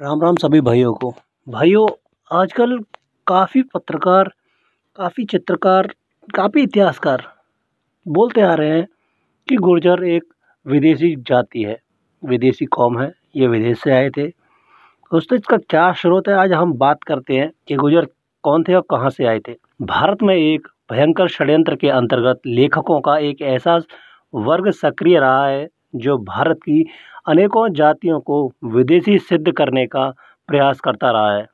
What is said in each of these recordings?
राम राम सभी भाइयों को। भाइयों, आजकल काफ़ी पत्रकार, काफ़ी चित्रकार, काफ़ी इतिहासकार बोलते आ रहे हैं कि गुर्जर एक विदेशी जाति है, विदेशी कौम है, ये विदेश से आए थे। दोस्तों इसका क्या स्रोत है, आज हम बात करते हैं कि गुर्जर कौन थे और कहाँ से आए थे। भारत में एक भयंकर षड्यंत्र के अंतर्गत लेखकों का एक ऐसा वर्ग सक्रिय रहा है जो भारत की अनेकों जातियों को विदेशी सिद्ध करने का प्रयास करता रहा है।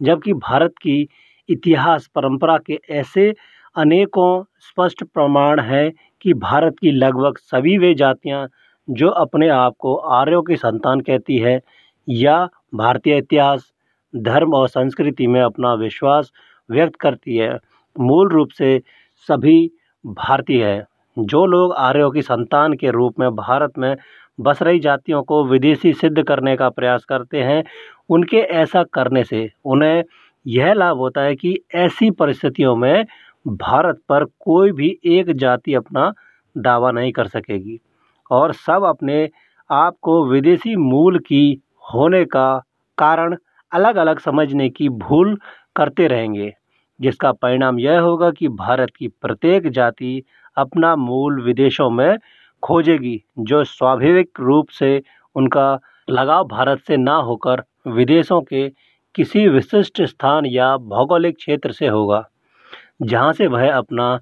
जबकि भारत की इतिहास परंपरा के ऐसे अनेकों स्पष्ट प्रमाण हैं कि भारत की लगभग सभी वे जातियाँ जो अपने आप को आर्यों की संतान कहती है या भारतीय इतिहास, धर्म और संस्कृति में अपना विश्वास व्यक्त करती है, मूल रूप से सभी भारतीय है। जो लोग आर्यों की संतान के रूप में भारत में बस रही जातियों को विदेशी सिद्ध करने का प्रयास करते हैं, उनके ऐसा करने से उन्हें यह लाभ होता है कि ऐसी परिस्थितियों में भारत पर कोई भी एक जाति अपना दावा नहीं कर सकेगी और सब अपने आप को विदेशी मूल की होने का कारण अलग अलग समझने की भूल करते रहेंगे, जिसका परिणाम यह होगा कि भारत की प्रत्येक जाति अपना मूल विदेशों में खोजेगी, जो स्वाभाविक रूप से उनका लगाव भारत से ना होकर विदेशों के किसी विशिष्ट स्थान या भौगोलिक क्षेत्र से होगा, जहाँ से वह अपना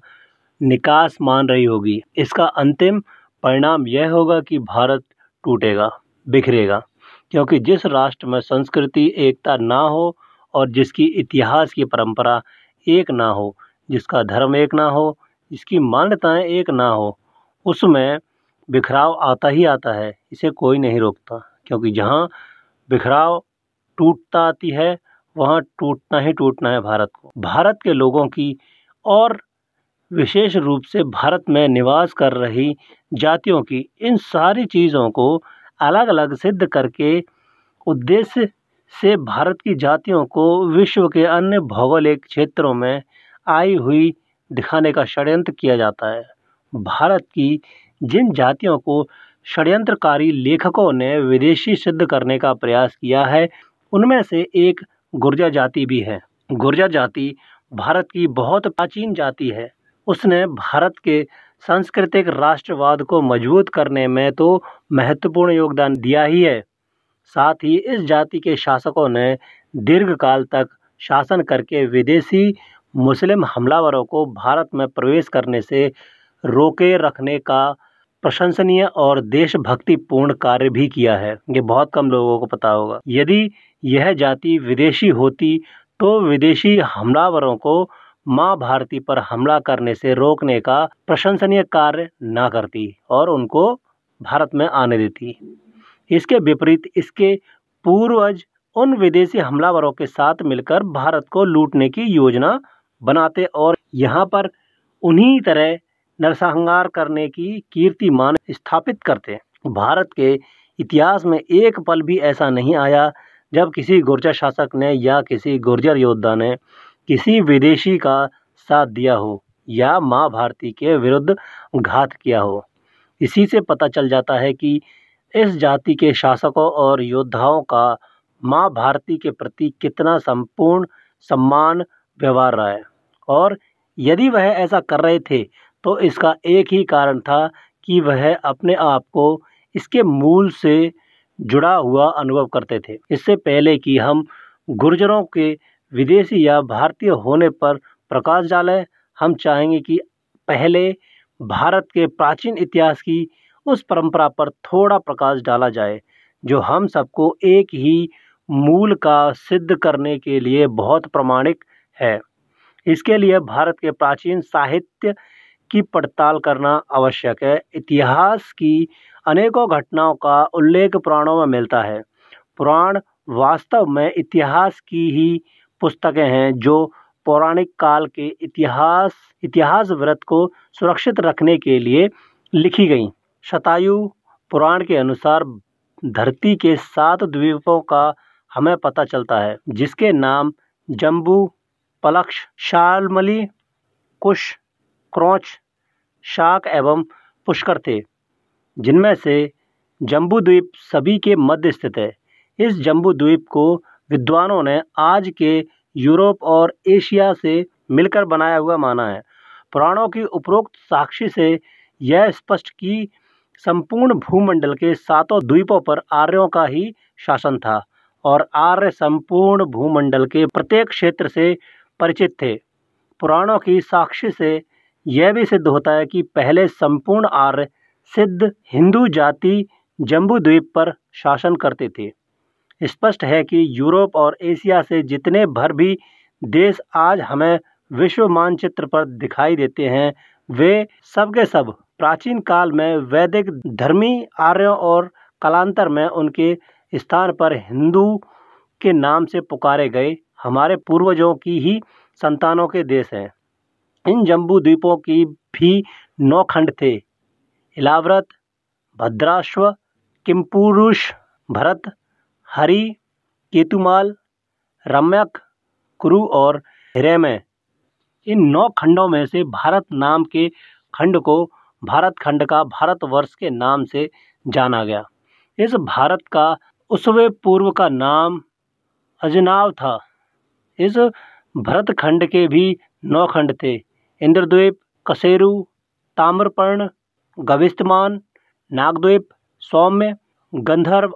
निकास मान रही होगी। इसका अंतिम परिणाम यह होगा कि भारत टूटेगा, बिखरेगा, क्योंकि जिस राष्ट्र में संस्कृति, एकता ना हो और जिसकी इतिहास की परंपरा एक ना हो, जिसका धर्म एक ना हो जिसकी मान्यताएँ एक ना हो, उसमें बिखराव आता ही आता है, इसे कोई नहीं रोकता, क्योंकि जहाँ बिखराव टूटता आती है, वहाँ टूटना ही टूटना है भारत को। भारत के लोगों की और विशेष रूप से भारत में निवास कर रही जातियों की इन सारी चीज़ों को अलग अलग सिद्ध करके उद्देश्य से भारत की जातियों को विश्व के अन्य भौगोलिक क्षेत्रों में आई हुई दिखाने का षड्यंत्र किया जाता है। भारत की जिन जातियों को षड्यंत्रकारी लेखकों ने विदेशी सिद्ध करने का प्रयास किया है, उनमें से एक गुर्जर जाति भी है। गुर्जर जाति भारत की बहुत प्राचीन जाति है। उसने भारत के सांस्कृतिक राष्ट्रवाद को मज़बूत करने में तो महत्वपूर्ण योगदान दिया ही है। साथ ही इस जाति के शासकों ने दीर्घकाल तक शासन करके विदेशी मुस्लिम हमलावरों को भारत में प्रवेश करने से रोके रखने का प्रशंसनीय और देशभक्तिपूर्ण कार्य भी किया है। ये बहुत कम लोगों को पता होगा। यदि यह जाति विदेशी होती तो विदेशी हमलावरों को माँ भारती पर हमला करने से रोकने का प्रशंसनीय कार्य ना करती और उनको भारत में आने देती। इसके विपरीत इसके पूर्वज उन विदेशी हमलावरों के साथ मिलकर भारत को लूटने की योजना बनाते और यहाँ पर उन्हीं तरह नरसंहार करने की कीर्तिमान स्थापित करते भारत के इतिहास में एक पल भी ऐसा नहीं आया जब किसी गुर्जर शासक ने या किसी गुर्जर योद्धा ने किसी विदेशी का साथ दिया हो या माँ भारती के विरुद्ध घात किया हो। इसी से पता चल जाता है कि इस जाति के शासकों और योद्धाओं का माँ भारती के प्रति कितना संपूर्ण सम्मान व्यवहार रहा है। और यदि वह ऐसा कर रहे थे तो इसका एक ही कारण था कि वह अपने आप को इसके मूल से जुड़ा हुआ अनुभव करते थे। इससे पहले कि हम गुर्जरों के विदेशी या भारतीय होने पर प्रकाश डालें, हम चाहेंगे कि पहले भारत के प्राचीन इतिहास की उस परंपरा पर थोड़ा प्रकाश डाला जाए, जो हम सबको एक ही मूल का सिद्ध करने के लिए बहुत प्रमाणिक है। इसके लिए भारत के प्राचीन साहित्य की पड़ताल करना आवश्यक है। इतिहास की अनेकों घटनाओं का उल्लेख पुराणों में मिलता है। पुराण वास्तव में इतिहास की ही पुस्तकें हैं, जो पौराणिक काल के इतिहास इतिहास व्रत को सुरक्षित रखने के लिए लिखी गई। शतायु पुराण के अनुसार धरती के सात द्वीपों का हमें पता चलता है, जिसके नाम जम्बू पलक्ष, शालमली, कुश, क्रोच, शाक एवं पुष्कर थे, जिनमें से जम्बू द्वीप सभी के मध्य स्थित है। इस जम्बू द्वीप को विद्वानों ने आज के यूरोप और एशिया से मिलकर बनाया हुआ माना है। पुराणों की उपरोक्त साक्षी से यह स्पष्ट कि संपूर्ण भूमंडल के सातों द्वीपों पर आर्यों का ही शासन था और आर्य संपूर्ण भूमंडल के प्रत्येक क्षेत्र से परिचित थे। पुराणों की साक्षी से यह भी सिद्ध होता है कि पहले संपूर्ण आर्य सिद्ध हिंदू जाति जम्बू द्वीप पर शासन करते थे। स्पष्ट है कि यूरोप और एशिया से जितने भर भी देश आज हमें विश्व मानचित्र पर दिखाई देते हैं, वे सब के सब प्राचीन काल में वैदिक धर्मी आर्यों और कालांतर में उनके स्थान पर हिंदू के नाम से पुकारे गए। हमारे पूर्वजों की ही संतानों के देश हैं। इन जम्बू द्वीपों की भी नौ खंड थे। इलाव्रत भद्राश्व, किमपुरुष, भरत, हरि, केतुमाल, रम्यक, कुरु और हिरेमय। इन नौ खंडों में से भारत नाम के खंड को भारत खंड का भारतवर्ष के नाम से जाना गया। इस भारत का उसवे पूर्व का नाम अजनाव था। इस भरत खंड के भी नौ खंड थे। इंद्रद्वीप, कसेरु, ताम्रपर्ण, गविस्तमान, नागद्वीप, सौम्य, गंधर्व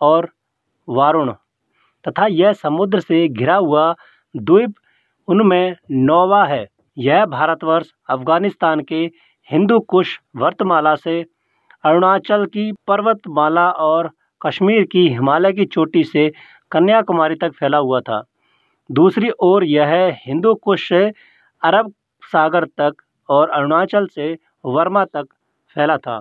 और वारुण तथा यह समुद्र से घिरा हुआ द्वीप उनमें नौवा है। यह भारतवर्ष अफ़गानिस्तान के हिंदू कुश वर्तमाला से अरुणाचल की पर्वतमाला और कश्मीर की हिमालय की चोटी से कन्याकुमारी तक फैला हुआ था। दूसरी ओर यह हिंदू कुश से अरब सागर तक और अरुणाचल से वर्मा तक फैला था।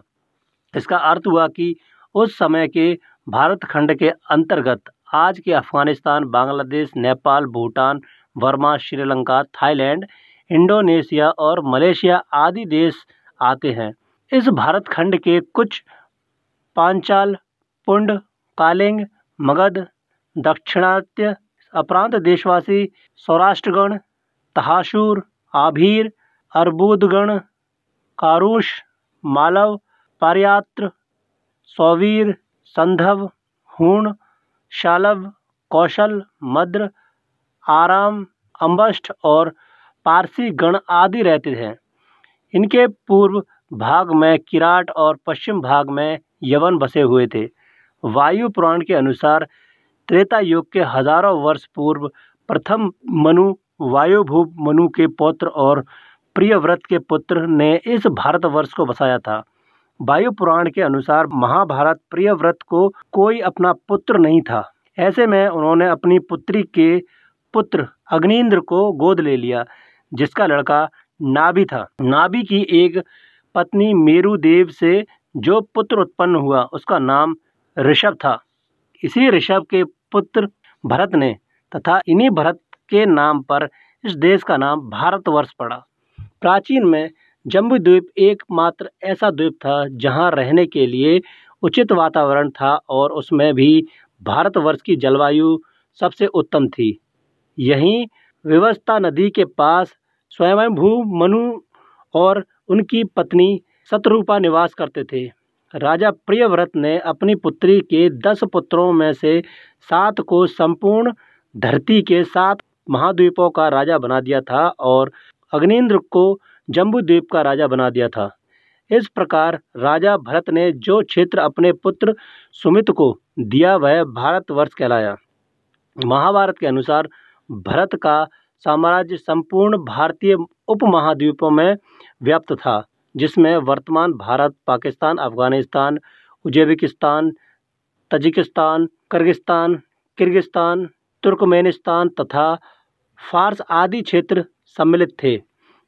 इसका अर्थ हुआ कि उस समय के भारत खंड के अंतर्गत आज के अफ़गानिस्तान, बांग्लादेश, नेपाल, भूटान, वर्मा, श्रीलंका, थाईलैंड, इंडोनेशिया और मलेशिया आदि देश आते हैं। इस भारत खंड के कुछ पांचाल, पुंड, कालिंग, मगध, दक्षिणात्य अप्रांत देशवासी सौराष्ट्रगण, तहाशूर, आभीर, अर्बुदगण कारुष मालव, पार्यात्र, सौवीर, संधव, हूण, शालव, कौशल, मद्र, आराम अम्बष्ट और पारसी गण आदि रहते हैं। इनके पूर्व भाग में किराट और पश्चिम भाग में यवन बसे हुए थे। वायु पुराण के अनुसार त्रेता युग के हज़ारों वर्ष पूर्व प्रथम मनु, वायुभूप मनु के पौत्र और प्रियव्रत के पुत्र ने इस भारतवर्ष को बसाया था। वायु पुराण के अनुसार महाभारत प्रियव्रत को कोई अपना पुत्र नहीं था। ऐसे में उन्होंने अपनी पुत्री के पुत्र अग्निंद्र को गोद ले लिया, जिसका लड़का नाभि था। नाभि की एक पत्नी मेरुदेव से जो पुत्र उत्पन्न हुआ, उसका नाम ऋषभ था। इसी ऋषभ के पुत्र भरत ने तथा इन्हीं भरत के नाम पर इस देश का नाम भारतवर्ष पड़ा। प्राचीन में जम्बू द्वीप एकमात्र ऐसा द्वीप था जहाँ रहने के लिए उचित वातावरण था और उसमें भी भारतवर्ष की जलवायु सबसे उत्तम थी। यहीं व्यवस्था नदी के पास स्वयंभू मनु और उनकी पत्नी शत्रुपा निवास करते थे। राजा प्रियव्रत ने अपनी पुत्री के दस पुत्रों में से सात को संपूर्ण धरती के सात महाद्वीपों का राजा बना दिया था और अग्निंद्र को जम्बूद्वीप का राजा बना दिया था। इस प्रकार राजा भरत ने जो क्षेत्र अपने पुत्र सुमित को दिया, वह भारतवर्ष कहलाया। महाभारत के अनुसार भरत का साम्राज्य संपूर्ण भारतीय उपमहाद्वीपों में व्याप्त था। जिसमें वर्तमान Bharat, Pakistan, Afghanistan Uzbekistan Tajikistan, Kyrgyzstan Kyrgyzstan, Turkmenistan तथा फारस आदि क्षेत्र सम्मिलित थे।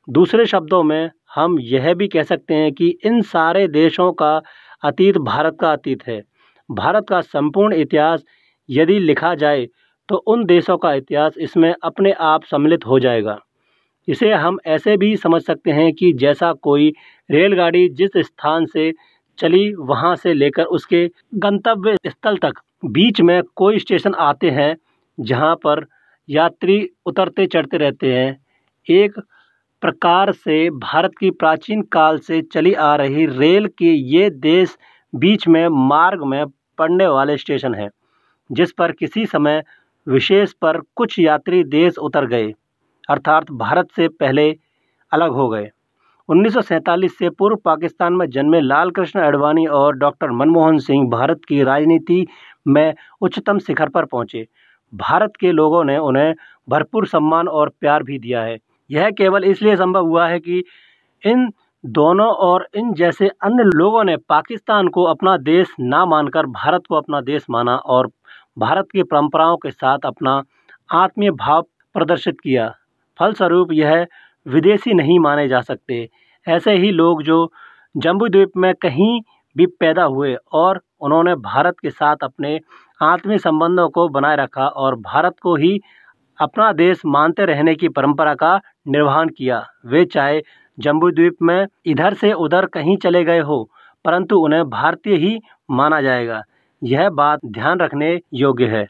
दूसरे शब्दों में, हम यह भी कह सकते हैं कि इन सारे देशों का अतीत भारत का अतीत है। भारत का संपूर्ण इतिहास यदि लिखा जाए तो उन देशों का इतिहास इसमें अपने आप सम्मिलित हो जाएगा। इसे हम ऐसे भी समझ सकते हैं कि जैसा कोई रेलगाड़ी जिस स्थान से चली, वहाँ से लेकर उसके गंतव्य स्थल तक। बीच में कोई स्टेशन आते हैं, जहाँ पर यात्री उतरते चढ़ते रहते हैं। एक प्रकार से भारत की प्राचीन काल से चली आ रही रेल के ये देश बीच में मार्ग में पड़ने वाले स्टेशन हैं, जिस पर किसी समय विशेष पर कुछ यात्री देश उतर गए, अर्थात भारत से पहले अलग हो गए। 1947 से पूर्व पाकिस्तान में जन्मे लाल कृष्ण अडवाणी और डॉक्टर मनमोहन सिंह भारत की राजनीति में उच्चतम शिखर पर पहुँचे। भारत के लोगों ने उन्हें भरपूर सम्मान और प्यार भी दिया है। यह केवल इसलिए संभव हुआ है कि इन दोनों और इन जैसे अन्य लोगों ने पाकिस्तान को अपना देश ना मानकर भारत को अपना देश माना और भारत की परंपराओं के साथ अपना आत्मीय भाव प्रदर्शित किया। फलस्वरूप यह विदेशी नहीं माने जा सकते। ऐसे ही लोग जो जम्बू द्वीप में कहीं भी पैदा हुए और उन्होंने भारत के साथ अपने आत्मीय संबंधों को बनाए रखा और भारत को ही अपना देश मानते रहने की परंपरा का निर्वहन किया। वे चाहे जम्बू द्वीप में इधर से उधर कहीं चले गए हो, परंतु उन्हें भारतीय ही माना जाएगा। यह बात ध्यान रखने योग्य है।